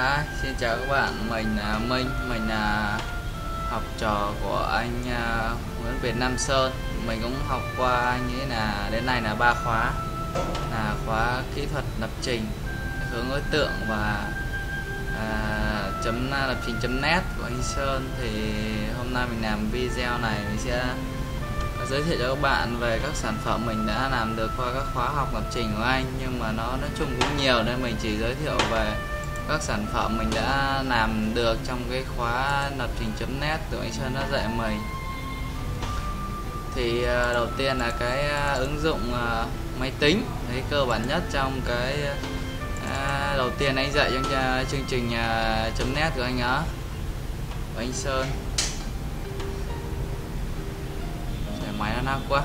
Hi, xin chào các bạn, mình là Minh, mình là học trò của anh à, Nguyễn Việt Nam Sơn. Mình cũng học qua anh ấy là đến nay là ba khóa. Là khóa kỹ thuật lập trình hướng đối tượng và à, chấm à, lập trình chấm net của anh Sơn. Thì hôm nay mình làm video này mình sẽ giới thiệu cho các bạn về các sản phẩm mình đã làm được qua các khóa học lập trình của anh. Nhưng mà nó nói chung cũng nhiều nên mình chỉ giới thiệu về các sản phẩm mình đã làm được trong cái khóa lập trình.net từ anh Sơn đã dạy mình thì ờ, đầu tiên là cái ờ, ứng dụng ờ, máy tính cái cơ bản nhất trong cái đầu tiên anh dạy trong chương trình .net của anh á. Của anh Sơn. Máy nó nặng quá.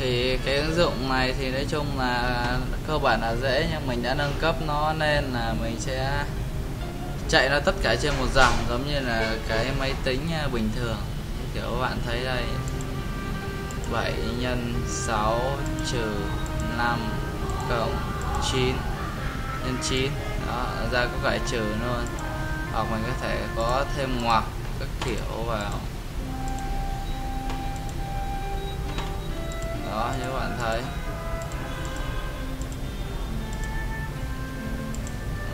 Thì cái ứng dụng này thì nói chung là cơ bản là dễ, nhưng mình đã nâng cấp nó nên là mình sẽ chạy nó tất cả trên một dòng giống như là cái máy tính à, bình thường. Kiểu các bạn thấy đây 7 nhân 6 trừ 5 cộng 9 nhân 9 đó, ra có phải trừ luôn. Hoặc mình có thể có thêm ngoặc các kiểu vào. Đó như các bạn thấy.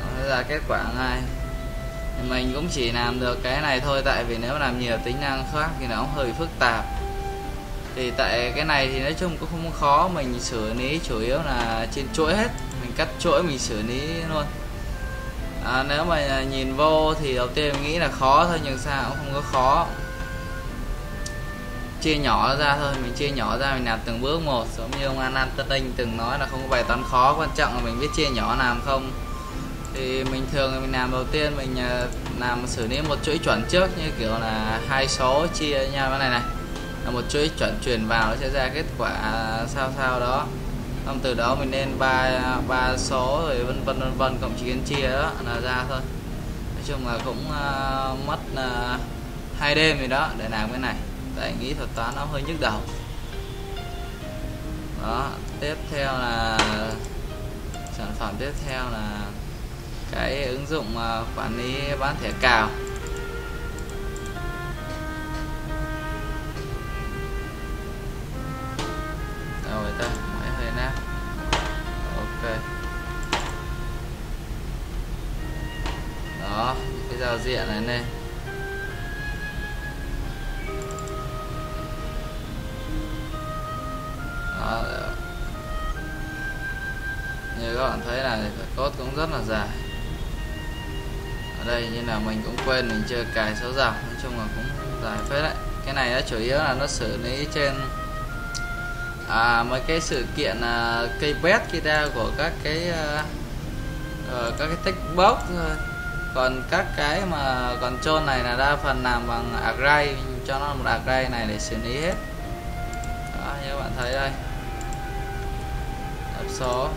Đó là kết quả ngay mình cũng chỉ làm được cái này thôi tại vì nếu làm nhiều tính năng khác thì nó hơi phức tạp. Thì tại cái này thì nói chung cũng không khó mình xử lý chủ yếu là trên chuỗi hết. Mình cắt chuỗi mình xử lý luôn. À, nếu mà nhìn vô thì đầu tiên mình nghĩ là khó thôi nhưng sao cũng không có khó chia nhỏ ra thôi mình chia nhỏ ra mình làm từng bước một giống như ông An Tinh từng nói là không có bài toán khó quan trọng là mình biết chia nhỏ làm không. Thì mình thường mình làm đầu tiên mình ờ, làm xử lý một chuỗi chuẩn trước như kiểu là hai số chia nhau cái này này. Là một chuỗi chuẩn truyền vào nó sẽ ra kết quả sao sao đó. Xong từ đó mình lên ba ba số rồi vân vân vân vân cộng trừ chia đó là ra thôi. Nói chung là cũng uh, mất uh, hai đêm gì đó để làm cái này tại nghĩ thuật toán nó hơi nhức đầu. Đó, tiếp theo là sản phẩm tiếp theo là cái ứng dụng à, quản lý bán thẻ cào. Rồi ta? Máy hơi nát. Ok. Đó cái giao diện này này các bạn thấy là cốt cũng rất là dài. Ở đây như là mình cũng quên mình chưa cài số dòng nói chung là cũng dài phết đấy. Cái này nó chủ yếu là nó xử lý trên à, mấy cái sự kiện à, cây bét kia của các cái à, à, các cái tích bốc thôi. Còn các cái mà còn trôn này là đa phần làm bằng array cho nó một array này để xử lý hết. Đó như các bạn thấy đây. Tab số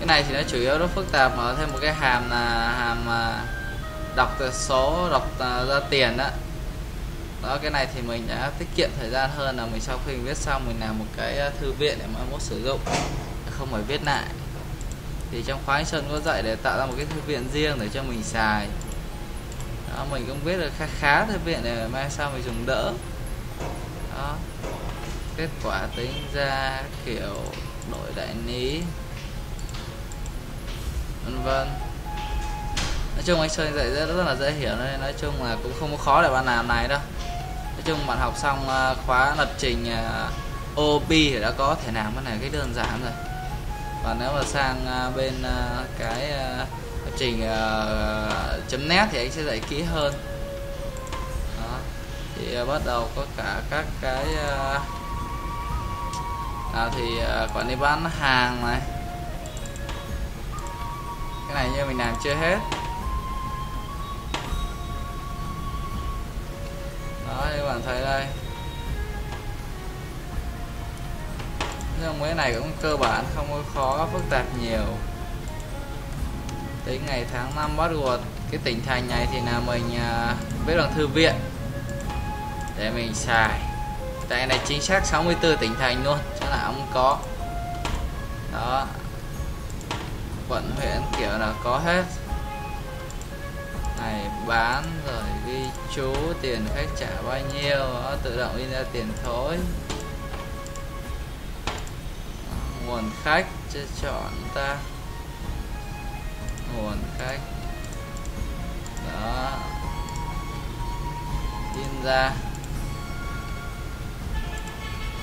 cái này thì nó chủ yếu nó phức tạp mở thêm một cái hàm là hàm à, đọc số đọc à, ra tiền đó đó cái này thì mình đã tiết kiệm thời gian hơn là mình sau khi mình viết xong mình làm một cái à, thư viện để mai mốt sử dụng không phải viết lại. Thì trong khóa anh Sơn có dạy để tạo ra một cái thư viện riêng để cho mình xài. Đó, mình cũng viết được khá khá thư viện để mai sau mình dùng đỡ. Đó kết quả tính ra kiểu đổi đại lý vân vân. Nói chung anh sơn dạy rất, rất là dễ hiểu nên nói chung là cũng không có khó để bạn làm này đâu. Nói chung bạn học xong ờ, khóa lập trình ờ, OP thì đã có thể làm cái này cái đơn giản rồi. Và nếu mà sang ờ, bên cái lập trình chấm nét thì anh sẽ dạy kỹ hơn. Đó. Thì bắt đầu có cả các cái à, thì quản lý bán hàng này cái này như mình làm chưa hết. Đó như bạn thấy đây. Nhưng mấy này cũng cơ bản, không có khó, phức tạp nhiều. Tới ngày tháng năm bắt buộc cái tỉnh thành này thì là mình à, biết bằng thư viện. Để mình xài. Tại này chính xác 64 tỉnh thành luôn, chắc là không có. Đó quận huyện kiểu là có hết. Này bán rồi ghi chú tiền khách trả bao nhiêu nó tự động in ra tiền thối nguồn khách cho chọn ta. Nguồn khách. Đó. In ra.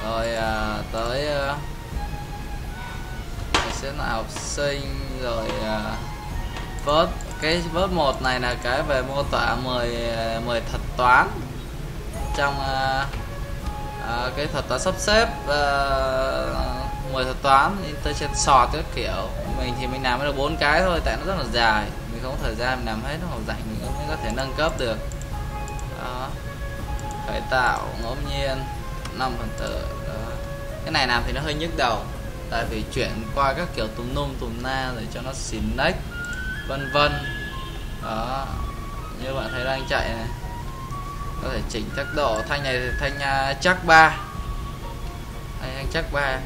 Rồi à, tới à, sẽ là học sinh rồi à, vớt cái vớt một này là cái về mô tả 10 10 à, thuật toán trong à, à, cái thuật toán sắp xếp à, 10 thuật toán inter trên sọt các kiểu. Mình thì mình làm được bốn cái thôi tại nó rất là dài. Mình không có thời gian mình làm hết nó học rảnh mình cũng mới có thể nâng cấp được. Đó. Khởi tạo ngẫu nhiên năm phần tử đó. cái này làm thì nó hơi nhức đầu tại vì chuyển qua các kiểu tùm num tùm na để cho nó xỉn nách vân vân. Đó như bạn thấy đang chạy này. Có thể chỉnh tốc độ. Thanh này thì thanh uh, chắc ba. Thanh chắc ba.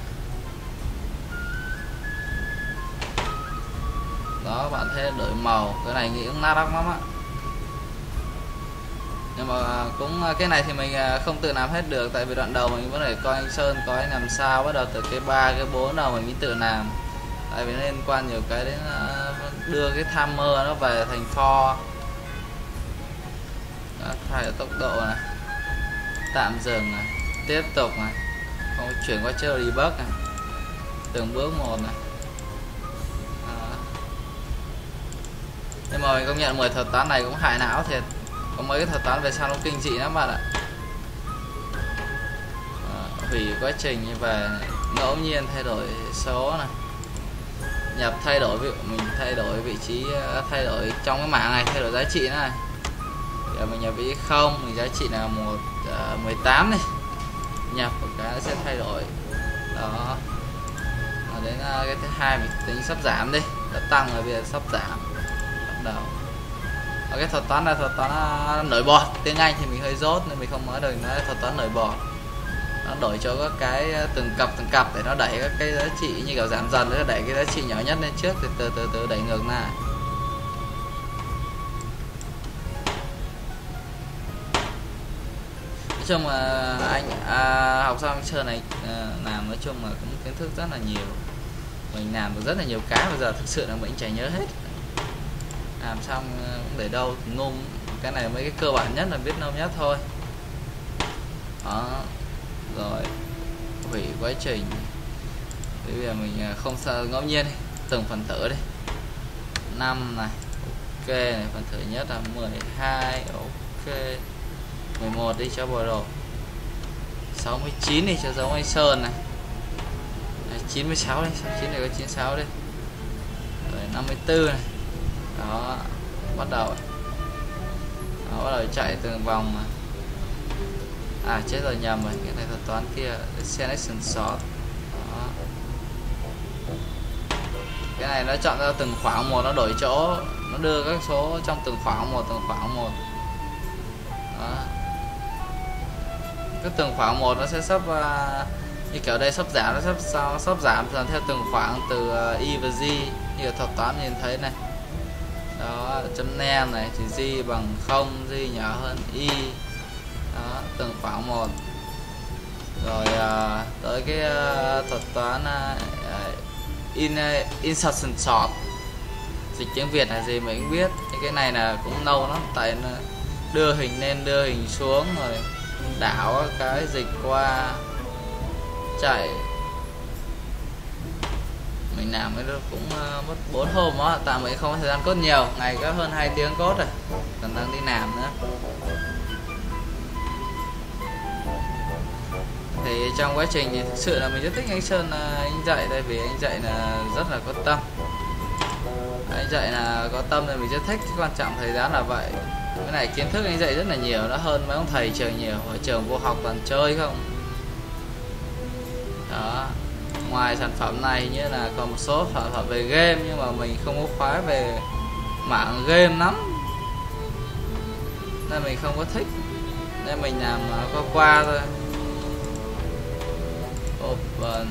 Đó bạn thấy đổi màu. Cái này nghĩ cũng nát lắm á nhưng mà à, cũng à, cái này thì mình à, không tự làm hết được. Tại vì đoạn đầu mình vẫn phải coi anh sơn, coi anh làm sao. Bắt đầu từ cái ba, cái bốn đầu mình mới tự làm. Tại vì nó liên quan nhiều cái đến đưa cái tham mơ nó về thành for thay tốc độ này. Tạm dừng này. Tiếp tục này. Không chuyển qua chế độ debug này. Từng bước một này. Nhưng mà mình công nhận 10 thuật toán này cũng hại não thiệt có mấy cái thuật toán về sao nó kinh dị lắm bạn ạ. À, hủy quá trình như về ngẫu nhiên thay đổi số này. Nhập thay đổi ví dụ mình thay đổi vị trí ờ, thay đổi trong cái mạng này thay đổi giá trị này. Giờ mình nhập vị không mình giá trị là một uh, 18 này nhập một cái sẽ thay đổi. Đó. Và đến uh, cái thứ hai mình tính sắp giảm đi. Đã tăng rồi bây giờ sắp giảm. Bắt đầu ở cái thuật toán là thuật toán à, nổi bọt. Tiếng anh thì mình hơi rốt nên mình không nói được nó thuật toán nổi bọt. Nó đổi cho các cái à, từng cặp từng cặp để nó đẩy các cái giá trị như kiểu giảm dần nó đẩy cái giá trị nhỏ nhất lên trước thì từ từ từ đẩy ngược lại. Nói chung là anh à, học xong chơi này à, làm nói chung là cũng kiến thức rất là nhiều. Mình làm được rất là nhiều cái bây giờ thực sự là mình chả nhớ hết làm xong ờ, cũng để đâu thì nôm cái này mấy cái cơ bản nhất là biết nôm nhất thôi. Đó, rồi, hủy quá trình. Bây giờ mình ờ, không sợ ngẫu nhiên từng phần tử đi. 5 này, ok, này, phần tử nhất là 12 ok. 11 đi cho bộ đồ. 69 đi cho giống anh Sơn này. 96 đi 69 này có 96 đi. Rồi 54 này đó bắt đầu. Đó, bắt đầu chạy từng vòng mà. À chết rồi nhầm rồi cái này thuật toán kia selection sort đó. cái này nó chọn ra từng khoảng một nó đổi chỗ nó đưa các số trong từng khoảng một từng khoảng một. Đó. cái từng khoảng một nó sẽ sắp uh, như kiểu đây sắp giảm nó sắp sao sắp giảm dần theo từng khoảng từ uh, y và z. Như thuật toán nhìn thấy này đó chấm nem này thì z bằng không z nhỏ hơn y đó từng khoảng một. Rồi à, tới cái à, thuật toán à, à in uh, insertion sort dịch tiếng việt là gì mình cũng biết. Thì cái này là cũng lâu lắm tại nó đưa hình lên đưa hình xuống rồi đảo cái dịch qua chạy mình làm cái cũng ờ, mất 4 hôm á tạm mình không có thời gian cốt nhiều. Ngày có hơn 2 tiếng cốt rồi, còn đang đi làm nữa. Thì trong quá trình thì thực sự là mình rất thích anh Sơn ờ, anh dạy, tại vì anh dạy là rất là có tâm. Anh dạy là có tâm nên mình rất thích quan trọng thời gian là vậy. Cái này kiến thức anh dạy rất là nhiều, nó hơn mấy ông thầy trường nhiều ở trường vô học toàn chơi không? Đó ngoài sản phẩm này như là còn một số sản phẩm về game, nhưng mà mình không có khóa về mạng game lắm. Nên mình không có thích. Nên mình làm ờ, qua qua thôi. Open.